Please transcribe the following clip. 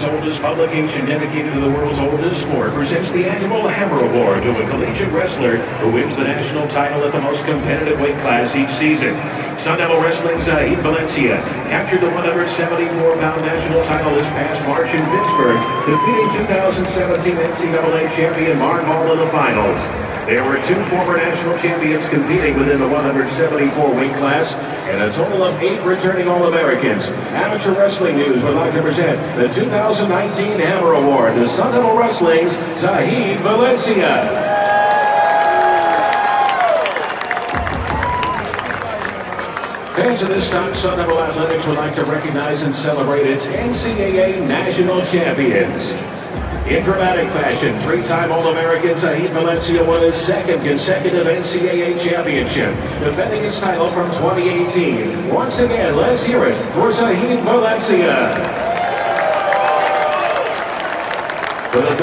nation's oldest publication dedicated to the world's oldest sport presents the annual Hammer Award to a collegiate wrestler who wins the national title at the most competitive weight class each season. Sun Devil Wrestling's Zahid Valencia captured the 174-pound national title this past March in Pittsburgh, defeating 2017 NCAA champion Mark Hall in the finals. There were two former national champions competing within the 174 weight class, and a total of eight returning All-Americans. Amateur Wrestling News would like to present the 2019 Hammer Award to Devil Wrestling's Zahid Valencia. Fans of this time, Devil Athletics would like to recognize and celebrate its NCAA national champions. In dramatic fashion, three-time All-American Zahid Valencia won his second consecutive NCAA championship, defending his title from 2018. Once again, let's hear it for Zahid Valencia. For the